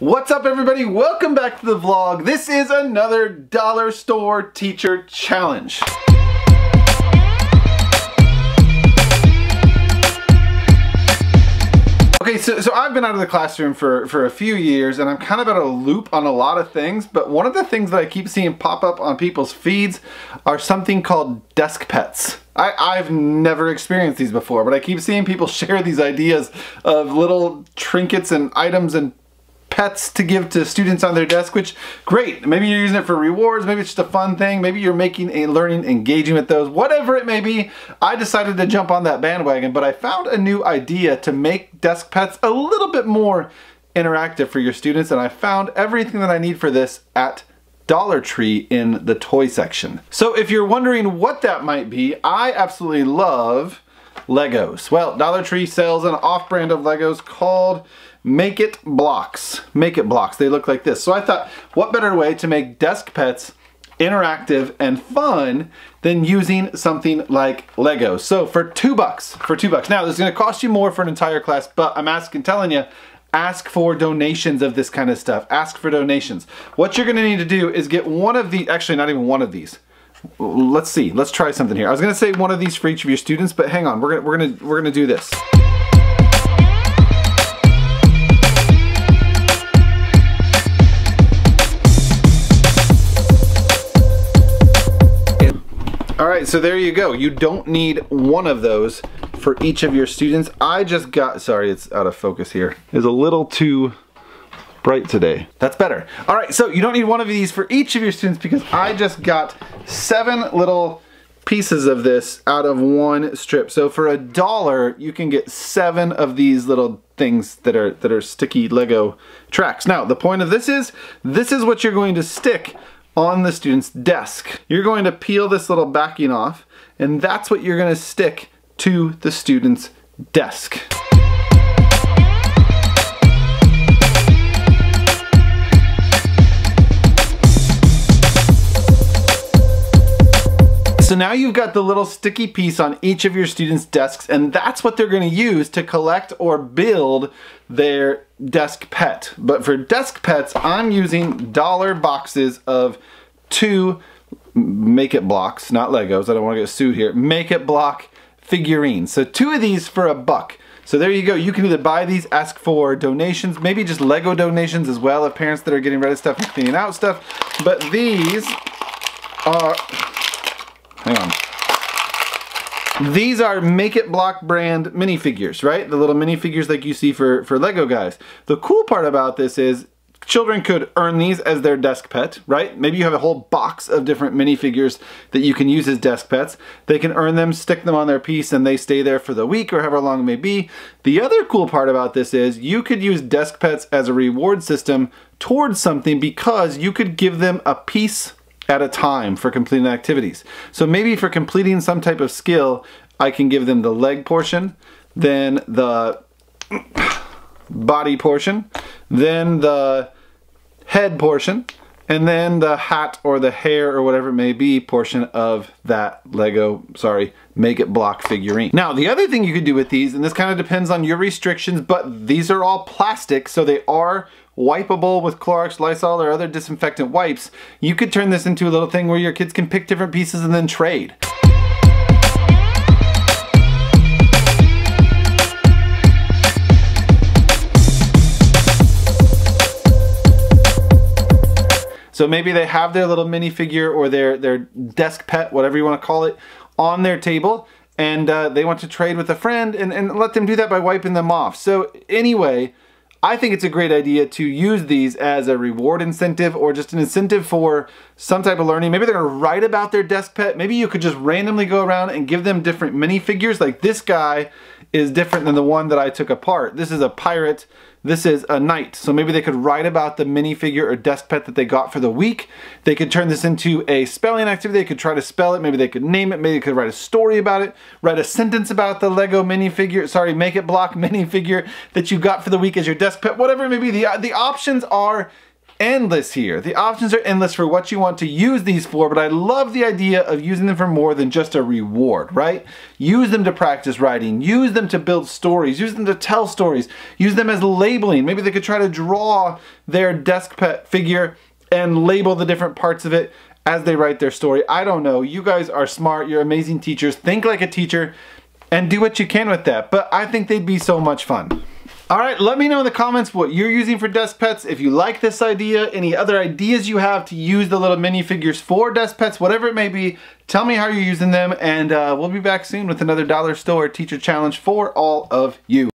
What's up everybody? Welcome back to the vlog. This is another dollar store teacher challenge. Okay, so, so I've been out of the classroom for, for a few years and I'm kind of at a loop on a lot of things, but one of the things that I keep seeing pop up on people's feeds are something called desk pets. I, I've never experienced these before, but I keep seeing people share these ideas of little trinkets and items and pets to give to students on their desk, which great. Maybe you're using it for rewards. Maybe it's just a fun thing. Maybe you're making a learning engaging with those, whatever it may be. I decided to jump on that bandwagon, but I found a new idea to make desk pets a little bit more interactive for your students. And I found everything that I need for this at Dollar Tree in the toy section. So if you're wondering what that might be, I absolutely love Legos. Well, Dollar Tree sells an off-brand of Legos called Make It Blocks. Make It Blocks. They look like this. So I thought, what better way to make desk pets interactive and fun than using something like Lego. So for two bucks, for two bucks. Now this is gonna cost you more for an entire class, but I'm asking, telling you, ask for donations of this kind of stuff. Ask for donations. What you're gonna need to do is get one of the, actually not even one of these. Let's see, let's try something here. I was gonna say one of these for each of your students, but hang on, we're gonna, we're gonna, we're gonna do this. Right, so there you go. You don't need one of those for each of your students. I just got, sorry, it's out of focus here. It's a little too bright today. That's better. All right, so you don't need one of these for each of your students because I just got seven little pieces of this out of one strip. So for a dollar, you can get seven of these little things that are that are sticky Lego tracks. Now, the point of this is, this is what you're going to stick on the student's desk. You're going to peel this little backing off and that's what you're going to stick to the student's desk. Now you've got the little sticky piece on each of your students' desks and that's what they're gonna use to collect or build their desk pet. But for desk pets, I'm using dollar boxes of two make it blocks, not Legos, I don't wanna get sued here, make it block figurines. So two of these for a buck. So there you go. You can either buy these, ask for donations, maybe just Lego donations as well of parents that are getting rid of stuff and cleaning out stuff. But these are Hang on. These are Make It Block brand minifigures, right? The little minifigures like you see for, for Lego guys. The cool part about this is children could earn these as their desk pet, right? Maybe you have a whole box of different minifigures that you can use as desk pets. They can earn them, stick them on their piece, and they stay there for the week or however long it may be. The other cool part about this is you could use desk pets as a reward system towards something because you could give them a piece at a time for completing activities. So maybe for completing some type of skill, I can give them the leg portion, then the body portion, then the head portion, and then the hat or the hair or whatever it may be portion of that Lego, sorry, Make It Block figurine. Now, the other thing you could do with these, and this kind of depends on your restrictions, but these are all plastic, so they are wipeable with Clorox, Lysol, or other disinfectant wipes. You could turn this into a little thing where your kids can pick different pieces and then trade. So maybe they have their little minifigure or their, their desk pet, whatever you want to call it, on their table and uh, they want to trade with a friend and, and let them do that by wiping them off. So anyway, I think it's a great idea to use these as a reward incentive or just an incentive for some type of learning. Maybe they're gonna write about their desk pet. Maybe you could just randomly go around and give them different minifigures. Like this guy is different than the one that I took apart. This is a pirate this is a knight. So maybe they could write about the minifigure or desk pet that they got for the week. They could turn this into a spelling activity. They could try to spell it. Maybe they could name it. Maybe they could write a story about it. Write a sentence about the Lego minifigure. Sorry, make it block minifigure that you got for the week as your desk pet. Whatever it may be. The, uh, the options are endless here. The options are endless for what you want to use these for, but I love the idea of using them for more than just a reward, right? Use them to practice writing, use them to build stories, use them to tell stories, use them as labeling. Maybe they could try to draw their desk pet figure and label the different parts of it as they write their story. I don't know. You guys are smart. You're amazing teachers. Think like a teacher and do what you can with that. But I think they'd be so much fun. All right, let me know in the comments what you're using for desk pets. If you like this idea, any other ideas you have to use the little minifigures for desk pets, whatever it may be, tell me how you're using them and uh, we'll be back soon with another dollar store teacher challenge for all of you.